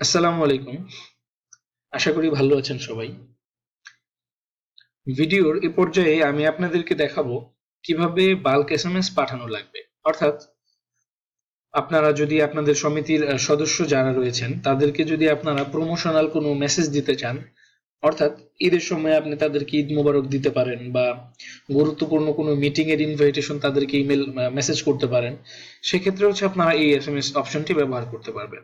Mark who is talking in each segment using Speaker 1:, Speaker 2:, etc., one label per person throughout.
Speaker 1: আসসালামু আলাইকুম। আশা করি ভালো আছেন সবাই। ভিডিওর এ পর্যায়ে আমি আপনাদেরকে দেখাবো কীভাবে বাল্ক এসএমএস পাঠানো লাগবে। অর্থাৎ আপনারা যদি আপনাদের সমিতির সদস্য যারা রয়েছেন, তাদেরকে যদি আপনারা প্রমোশনাল কোনো মেসেজ দিতে চান অর্থাৎ ঈদের সময় আপনি তাদেরকে ঈদ মোবারক দিতে পারেন বা গুরুত্বপূর্ণ কোনো মিটিং এর ইনভাইটেশন তাদেরকে ইমেল মেসেজ করতে পারেন, সেক্ষেত্রে হচ্ছে আপনারা এই এসএমএস অপশনটি ব্যবহার করতে পারবেন।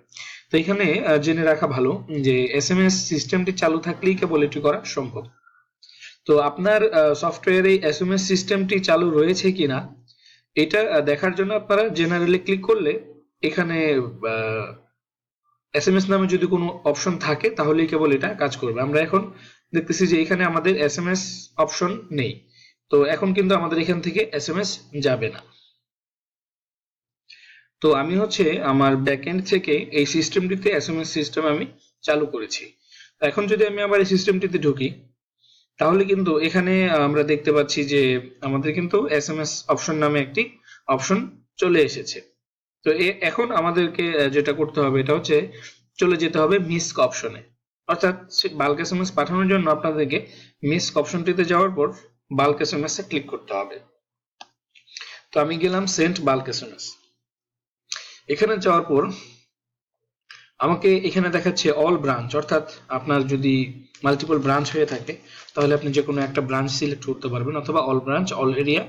Speaker 1: তো এখানে জেনে রাখা ভালো যে এস এম এস সিস্টেমটি চালু থাকলেই কেবল এটি করা সম্ভব। তো আপনার সফটওয়্যারে এস সিস্টেমটি চালু রয়েছে কিনা, এটা দেখার জন্য আপনারা জেনারেলি ক্লিক করলে এখানে এসএমএস নামে যদি কোনো অপশন থাকে, তাহলেই কেবল এটা কাজ করবে। আমরা এখন দেখতেছি যে এখানে আমাদের এস এসএমএস অপশন নেই। তো এখন কিন্তু আমাদের এখান থেকে এসএমএস যাবে না। তো আমি হচ্ছে আমার ব্যাকএন্ড থেকে এই সিস্টেমটিতে এস এসএমএস সিস্টেম আমি চালু করেছি। এখন যদি আমি আবার এই সিস্টেমটিতে ঢুকি, তাহলে কিন্তু এখানে আমরা দেখতে পাচ্ছি যে আমাদের কিন্তু এসএমএস অপশন নামে একটি অপশন চলে এসেছে। তো এখন আমাদেরকে যেটা করতে হবে এটা হচ্ছে চলে যেতে হবে মিস্ক অপশনে অর্থাৎ বাল্ক এসএমএস পাঠানোর জন্য আপনাদেরকে মিস্ক অপশনটিতে যাওয়ার পর বাল্ক এসএমএস এ ক্লিক করতে হবে। তো আমি গেলাম সেন্ট বাল্ক এসএমএস এখানে যাওয়ার পর আমাকে এখানে দেখাচ্ছে অল ব্রাঞ্চ অর্থাৎ আপনার যদি মাল্টিপল ব্রাঞ্চ হয়ে থাকে, তাহলে আপনি যে কোনো একটা ব্রাঞ্চ সিলেক্ট করতে পারবেন, অথবা all branch all area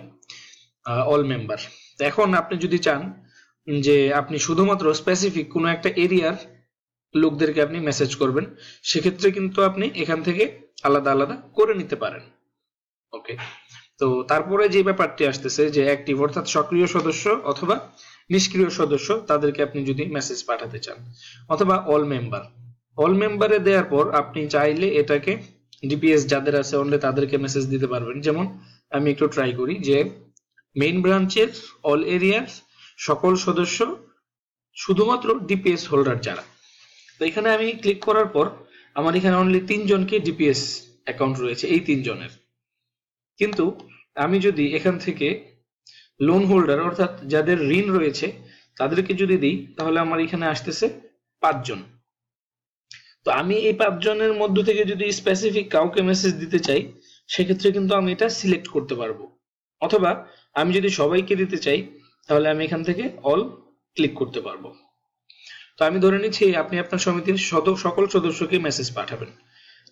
Speaker 1: all member এখন আপনি যদি চান যে আপনি শুধুমাত্র স্পেসিফিক কোনো একটা এরিয়ার লোকদেরকে আপনি মেসেজ করবেন, সেক্ষেত্রে কিন্তু আপনি এখান থেকে আলাদা আলাদা করে নিতে পারেন। ওকে তো তারপরে যে ব্যাপারটি আসতেছে যে অ্যাক্টিভ অর্থাৎ সক্রিয় সদস্য অথবা নিষ্ক্রিয় সদস্য, তাদেরকে আপনি যদি মেসেজ পাঠাতে চান, অথবা অল মেম্বার অল মেম্বারে দেওয়ার পর আপনি চাইলে এটাকে ডিপিএস যাদের আছে অনলি তাদেরকে মেসেজ দিতে পারবেন। যেমন আমি একটু ট্রাই করি যে মেইন ব্রাঞ্চের অল এরিয়ার সকল সদস্য শুধুমাত্র ডিপিএস হোল্ডার যারা। তো এখানে আমি ক্লিক করার পর আমার এখানে অনলি তিনজনকে ডিপিএস অ্যাকাউন্ট রয়েছে, এই তিনজনের। কিন্তু আমি যদি এখান থেকে লোন হোল্ডার অর্থাৎ যাদের ঋণ রয়েছে, তাদেরকে যদি দিই, তাহলে আমার এখানে আসতেছে পাঁচজন। তো আমি এই পাঁচজনের মধ্য থেকে যদি স্পেসিফিক কাউকে মেসেজ দিতে চাই, সেক্ষেত্রে কিন্তু আমি এটা সিলেক্ট করতে পারব। অথবা আমি যদি সবাইকে দিতে চাই তাহলে আমি এখান থেকে অল ক্লিক করতে পারব। তো আমি ধরে নিচ্ছি, আপনি আপনার সমিতির শত, সকল সদস্যকে মেসেজ পাঠাবেন।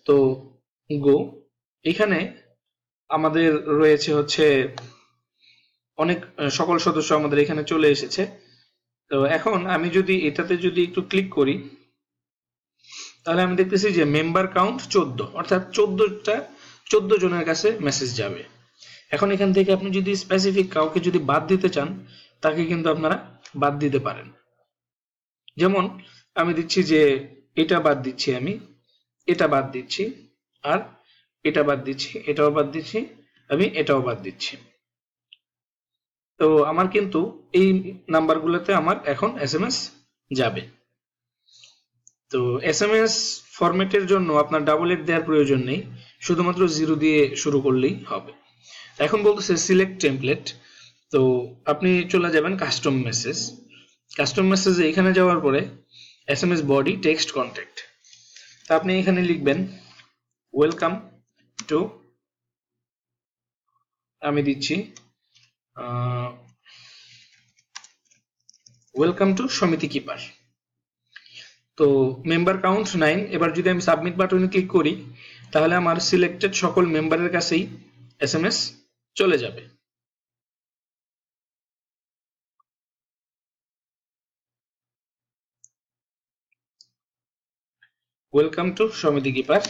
Speaker 1: তো গো এখানে আমাদের রয়েছে হচ্ছে অনেক সকল সদস্য আমাদের এখানে চলে এসেছে। তো এখন আমি যদি এটাতে যদি একটু ক্লিক করি, তাহলে আমি দেখতেছি যে মেম্বার কাউন্ট চোদ্দ, অর্থাৎ চোদ্দটা, চোদ্দ জনের কাছে মেসেজ যাবে। এখন এখান থেকে আপনি যদি স্পেসিফিক কাউকে যদি বাদ দিতে চান তাকে কিন্তু আপনারা বাদ দিতে পারেন। যেমন আমি দিচ্ছি যে, এটা বাদ দিচ্ছি আমি, এটা বাদ দিচ্ছি, আর এটা বাদ দিচ্ছি, এটাও বাদ দিচ্ছি, আমি এটাও বাদ দিচ্ছি। তো আমার কিন্তু এই নাম্বারগুলোতে আমার এখন এসএমএস যাবে। তো এসএমএস ফরম্যাটের জন্য আপনার ডাবল এড দেওয়ার প্রয়োজন নেই, শুধুমাত্র জিরো দিয়ে শুরু করলেই হবে। এখন বলতেছে সিলেক্ট টেমপ্লেট তো আপনি চলে যাবেন কাস্টম মেসেজ কাস্টম মেসেজে এখানে যাওয়ার পরে S M S body text contact তা আপনি এখানে লিখবেন ওয়েলকাম টু আমি দিচ্ছি ওয়েলকাম টু সমিতি কিপার তো মেম্বার কাউন্ট নাইন এবার যদি আমি সাবমিট বাটনে ক্লিক করি, তাহলে আমার সিলেক্টেড সকল মেম্বারের কাছেই এস চলে যাবে। Welcome to Samiti keeper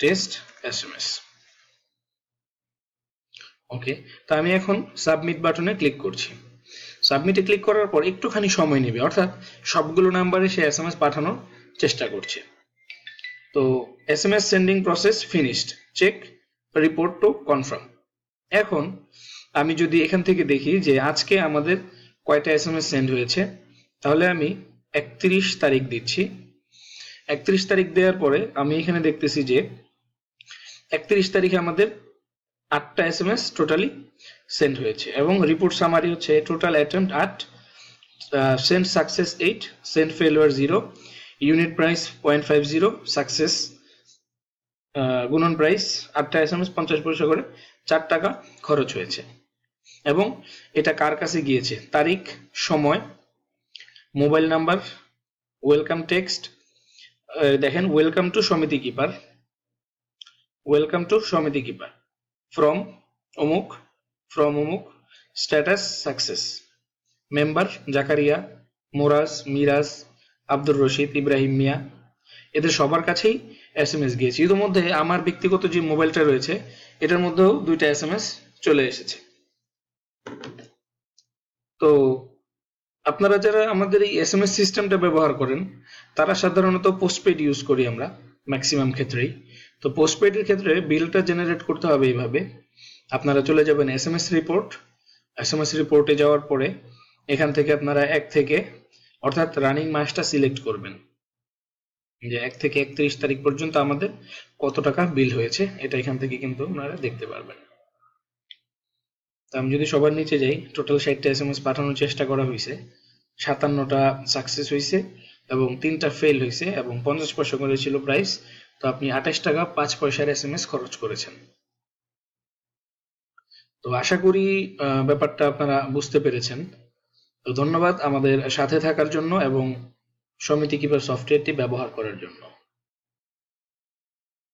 Speaker 1: test SMS okay তো আমি এখন সাবমিট বাটনে ক্লিক করছি। সাবমিটে ক্লিক করার পর একটুখানি সময় নেবে, অর্থাৎ সবগুলো নাম্বারে সে এস এম এস পাঠানোর চেষ্টা করছে। তো S M S sending process finished check report to confirm এখন আমি যদি এখান থেকে দেখি যে আজকে আমাদের কয়টা এস এম এস সেন্ড হয়েছে, তাহলে আমি একত্রিশ তারিখ দিচ্ছি। একত্রিশ তারিখ দেওয়ার পরে আমি এখানে দেখতেছি যে একত্রিশ তারিখে আমাদের আটটা S M S totally send হয়েছে এবং রিপোর্ট সামারি হচ্ছে টোটাল অ্যাটেম্প আট send success eight send failure zero unit price point five zero success গুণন প্রাইস আটটা এস এম এস পঞ্চাশ পয়সা করে চার টাকা খরচ হয়েছে। এবং এটা কার কাছে গিয়েছে? তারিখ, সময় মোবাইল নাম্বার ওয়েলকাম টেক্সট দেখেন welcome to Samiti keeper welcome to Samiti keeper from অমুক ফ্রম অমুক status success member Zakaria, Moraj, Miraj, Abdur Rashid, Ibrahim Mia. এদের সবার কাছেই এস এম এস গিয়েছে। ইতিমধ্যে আমার ব্যক্তিগত যে মোবাইলটা রয়েছে, এটার মধ্যেও দুইটা এস এম এস চলে এসেছে। তো আপনারা যারা আমাদের এই এস এম এস সিস্টেমটা ব্যবহার করেন, তারা সাধারণত পোস্টপেড ইউজ করি আমরা ম্যাক্সিমাম ক্ষেত্রেই। তো পোস্টপেডের ক্ষেত্রে বিলটা জেনারেট করতে হবে এইভাবে। আপনারা চলে যাবেন S M S report S M S রিপোর্টে যাওয়ার পরে এখান থেকে আপনারা এক থেকে, অর্থাৎ রানিং মাসটা সিলেক্ট করবেন। যে এক থেকে একত্রিশ তারিখ পর্যন্ত আমাদের কত টাকা বিল হয়েছে, এটা এখান থেকে কিন্তু আপনারা দেখতে পারবেন। তো আমি যদি সবার নিচে যাই টোটাল ষাটটা এস এম এস পাঠানোর চেষ্টা করা হয়েছে সাতান্নটা সাকসেস হয়েছে এবং তিনটা ফেল হয়েছে এবং পঞ্চাশ পয়সা করে ছিল প্রাইস তো আপনি আঠাশ টাকা পাঁচ পয়সার এস এম এস খরচ করেছেন। তো আশা করি ব্যাপারটা আপনারা বুঝতে পেরেছেন। তো ধন্যবাদ আমাদের সাথে থাকার জন্য এবং সমিতি কিপার সফটওয়্যারটি ব্যবহার করার জন্য।